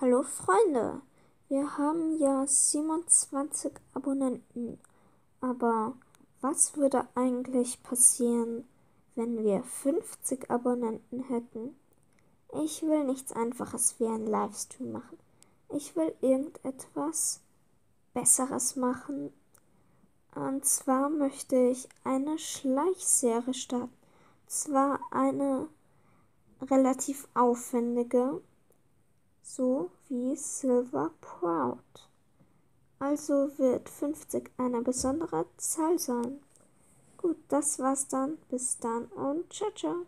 Hallo Freunde, wir haben ja 27 Abonnenten, aber was würde eigentlich passieren, wenn wir 50 Abonnenten hätten? Ich will nichts Einfaches wie ein Livestream machen. Ich will irgendetwas Besseres machen. Und zwar möchte ich eine Schleichserie starten. Zwar eine relativ aufwendige, so wie Silver Proud. Also wird 50 eine besondere Zahl sein. Gut, das war's dann. Bis dann und ciao, ciao.